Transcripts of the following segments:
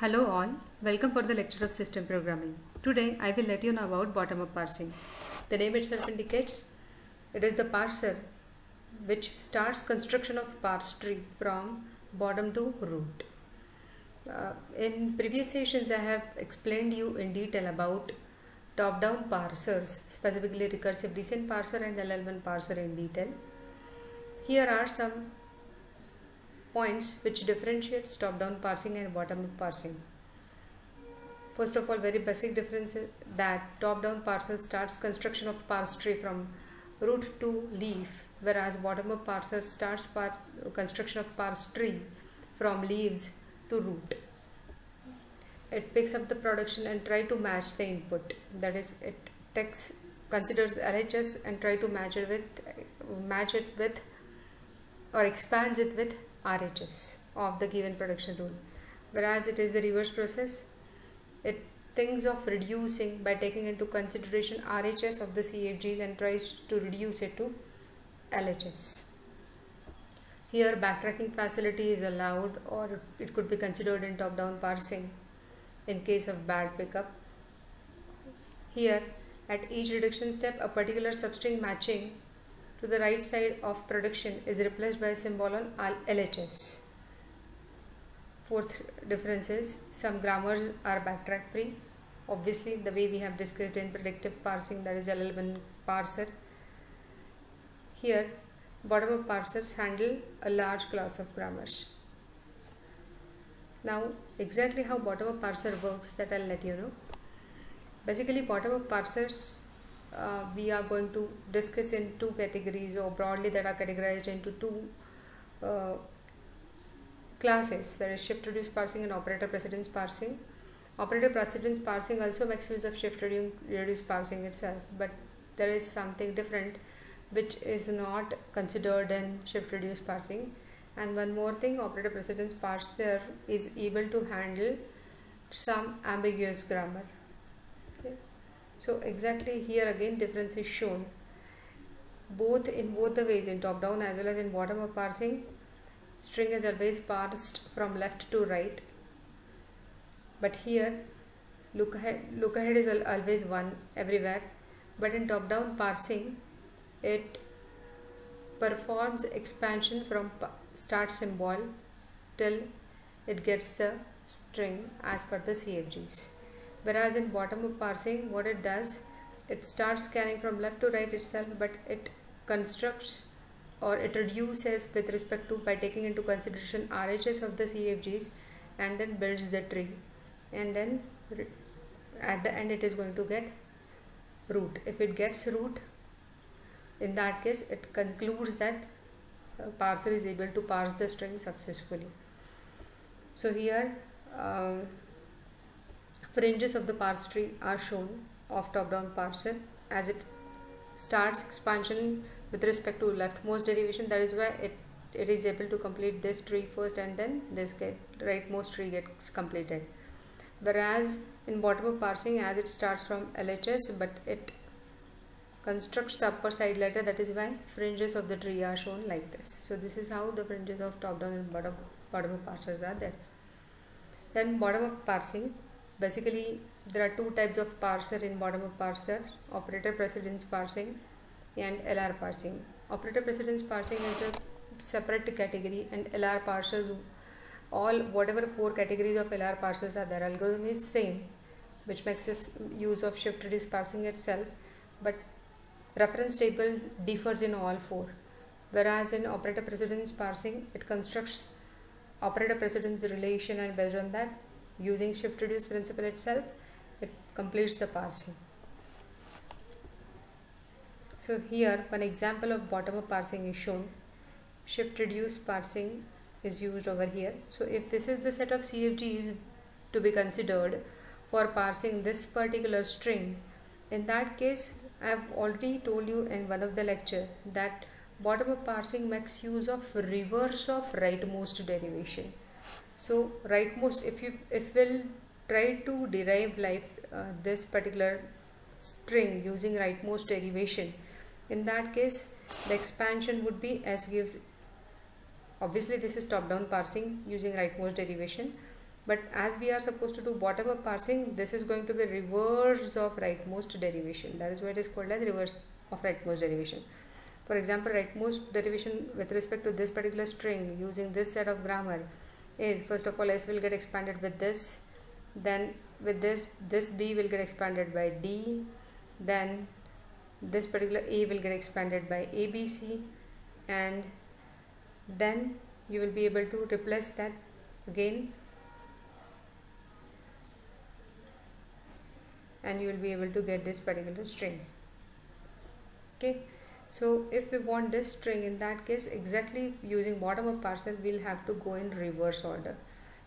Hello all, welcome for the lecture of system programming. Today I will let you know about bottom-up parsing. The name itself indicates it is the parser which starts construction of parse tree from bottom to root. Uh, in previous sessions I have explained you in detail about top-down parsers, specifically recursive descent parser and LL1 parser in detail. Here are some points which differentiates top-down parsing and bottom-up parsing. First of all, very basic difference is that top-down parser starts construction of parse tree from root to leaf, whereas bottom-up parser starts par construction of parse tree from leaves to root. It picks up the production and try to match the input. That is, it takes considers LHS and try to match it with match it with or expands it with RHS of the given production rule. Whereas it is the reverse process, it thinks of reducing by taking into consideration RHS of the CFGs and tries to reduce it to LHS. Here backtracking facility is allowed or it could be considered in top-down parsing in case of bad pickup. Here at each reduction step a particular substring matching to the right side of production is replaced by a symbol on LHS. Fourth difference is some grammars are backtrack free. Obviously the way we have discussed in predictive parsing that is LL1 parser. Here bottom-up parsers handle a large class of grammars. Now exactly how bottom-up parser works that I'll let you know. Basically bottom-up parsers uh, we are going to discuss in two categories or broadly that are categorized into two uh, classes. That is shift reduce parsing and operator precedence parsing. Operator precedence parsing also makes use of shift reduce parsing itself but there is something different which is not considered in shift reduce parsing. And one more thing operator precedence parser is able to handle some ambiguous grammar so exactly here again difference is shown. Both in both the ways in top down as well as in bottom up parsing string is always parsed from left to right. But here look ahead look ahead is always one everywhere. But in top down parsing it performs expansion from start symbol till it gets the string as per the CFGs whereas in bottom up parsing what it does it starts scanning from left to right itself but it constructs or it reduces with respect to by taking into consideration RHS of the CFGs and then builds the tree. And then at the end it is going to get root. If it gets root in that case it concludes that uh, parser is able to parse the string successfully. So here uh, fringes of the parse tree are shown of top-down parser as it starts expansion with respect to leftmost derivation. That is why it it is able to complete this tree first and then this get rightmost tree gets completed. Whereas in bottom-up parsing as it starts from LHS but it constructs the upper side letter that is why fringes of the tree are shown like this. So this is how the fringes of top-down and bottom bottom-up parsers are there. Then bottom-up parsing basically there are two types of parser in bottom-up parser. Operator precedence parsing and LR parsing. Operator precedence parsing is a separate category and LR parsers all whatever four categories of LR parsers are there. Algorithm is same which makes us use of shift reduce parsing itself. But reference table differs in all four. Whereas in operator precedence parsing it constructs operator precedence relation and based on that using shift reduce principle itself it completes the parsing. So here one example of bottom up parsing is shown. Shift reduce parsing is used over here. So if this is the set of CFGs to be considered for parsing this particular string in that case I have already told you in one of the lecture that bottom up parsing makes use of reverse of rightmost derivation so rightmost if you if we'll try to derive life uh, this particular string using rightmost derivation in that case the expansion would be as gives obviously this is top down parsing using rightmost derivation but as we are supposed to do bottom up parsing this is going to be reverse of rightmost derivation. That is why it is called as reverse of rightmost derivation. For example rightmost derivation with respect to this particular string using this set of grammar is first of all s will get expanded with this. Then with this this b will get expanded by d. Then this particular a will get expanded by abc and then you will be able to replace that again. And you will be able to get this particular string. Okay so if we want this string in that case exactly using bottom up parser we'll have to go in reverse order.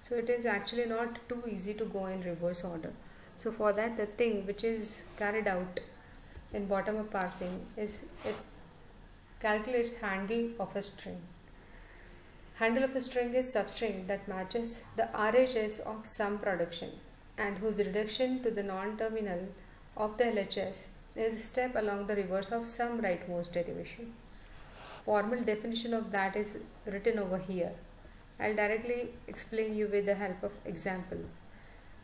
So it is actually not too easy to go in reverse order. So for that the thing which is carried out in bottom up parsing is it calculates handle of a string. Handle of a string is substring that matches the RHS of some production and whose reduction to the non-terminal of the LHS is a step along the reverse of some rightmost derivation. Formal definition of that is written over here. I'll directly explain you with the help of example.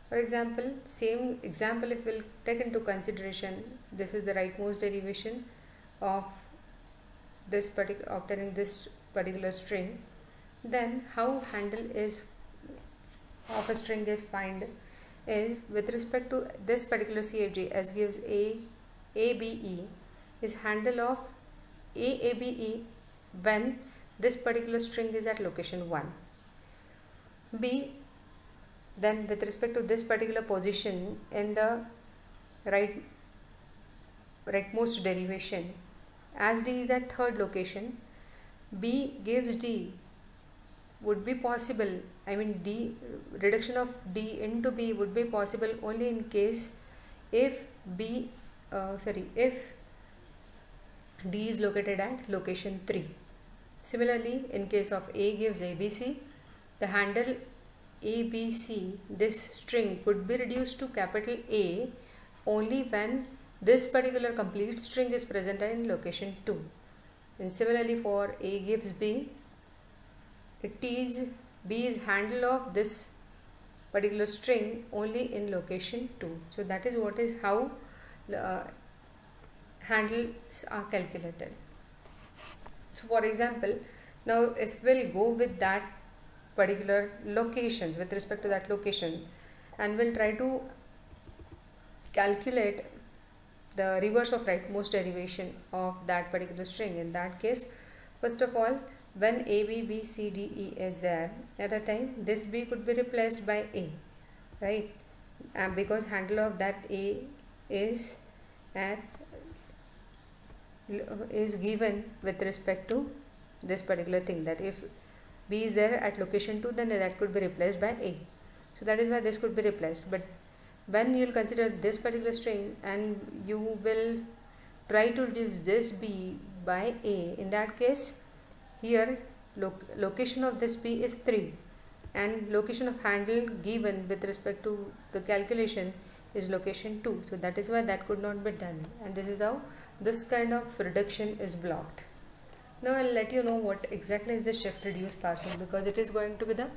For example, same example if we'll take into consideration, this is the rightmost derivation of this particular obtaining this particular string, then how handle is of a string is find is with respect to this particular CFG as gives A ABE is handle of AABE when this particular string is at location 1. B then with respect to this particular position in the right rightmost derivation as D is at third location B gives D would be possible I mean D reduction of D into B would be possible only in case if B uh, sorry if D is located at location 3 similarly in case of A gives ABC the handle ABC this string could be reduced to capital A only when this particular complete string is present in location 2 and similarly for A gives B it is B is handle of this particular string only in location 2 so that is what is how uh, handles are calculated. So for example now if we'll go with that particular locations with respect to that location and we'll try to calculate the reverse of rightmost derivation of that particular string. In that case first of all when a b b c d e is there at a time this b could be replaced by a right? And because handle of that a is at is given with respect to this particular thing that if b is there at location 2 then that could be replaced by a. So that is why this could be replaced. But when you will consider this particular string and you will try to reduce this b by a in that case here location of this b is 3 and location of handle given with respect to the calculation is location 2 so that is why that could not be done. And this is how this kind of reduction is blocked. Now I'll let you know what exactly is the shift reduce parsing because it is going to be the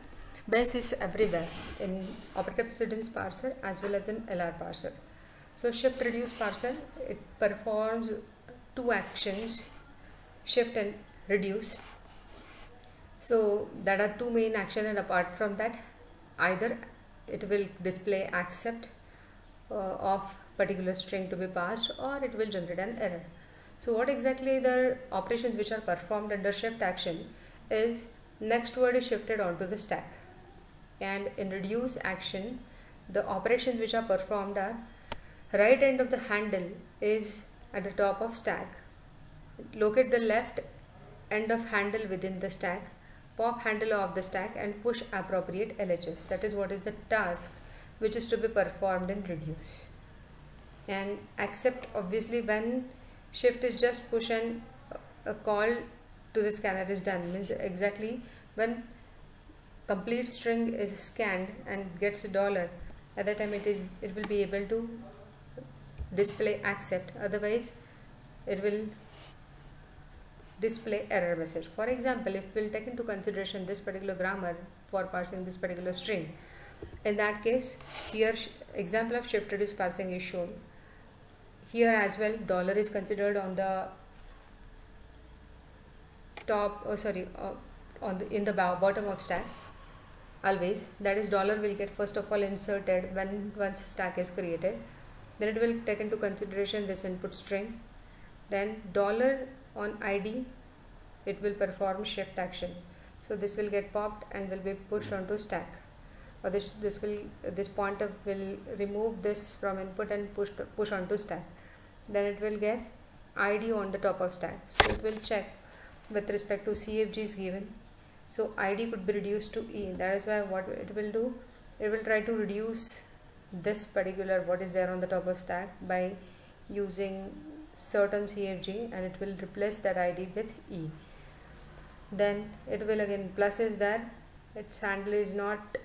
basis everywhere in operator precedence parser as well as in LR parser so shift reduce parser it performs two actions shift and reduce. So that are two main action and apart from that either it will display accept uh, of particular string to be passed or it will generate an error. So what exactly the operations which are performed under shift action is next word is shifted onto the stack. And in reduce action the operations which are performed are right end of the handle is at the top of stack. Locate the left end of handle within the stack pop handle of the stack and push appropriate LHS that is what is the task which is to be performed in reduce and accept obviously when shift is just push and a call to the scanner is done. Means exactly when complete string is scanned and gets a dollar at that time it is it will be able to display accept. Otherwise it will display error message. For example if we'll take into consideration this particular grammar for parsing this particular string in that case here example of shift reduce parsing is shown. Here as well dollar is considered on the top oh sorry uh, on the in the bottom of stack always. That is dollar will get first of all inserted when once stack is created. Then it will take into consideration this input string. Then dollar on id it will perform shift action. So this will get popped and will be pushed onto stack or this this will this pointer will remove this from input and push push onto stack then it will get id on the top of stack so it will check with respect to cfgs given. So id could be reduced to e. That is why what it will do it will try to reduce this particular what is there on the top of stack by using certain cfg and it will replace that id with e. Then it will again plus is that its handle is not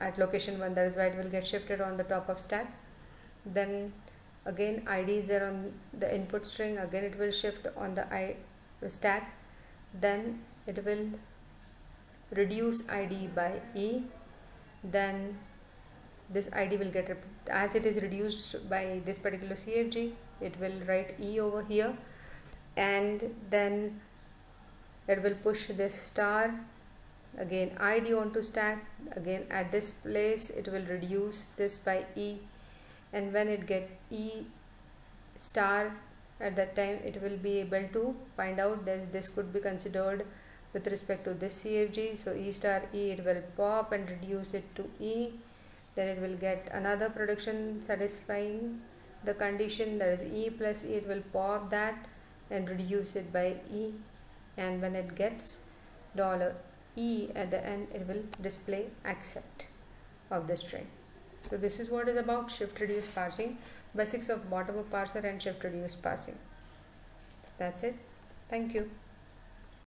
at location 1 that is why it will get shifted on the top of stack. Then again id is there on the input string. Again it will shift on the i stack. Then it will reduce id by e. Then this id will get as it is reduced by this particular cfg it will write e over here. And then it will push this star again id onto stack. Again at this place it will reduce this by e. And when it get e star at that time it will be able to find out that this could be considered with respect to this cfg so e star e it will pop and reduce it to e. Then it will get another production satisfying the condition. That is e plus e it will pop that and reduce it by e. And when it gets dollar e at the end it will display accept of the string. So this is what is about shift reduce parsing. Basics of bottom up parser and shift reduce parsing. So that's it. Thank you